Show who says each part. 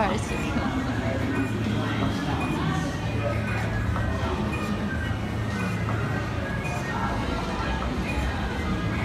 Speaker 1: 二十行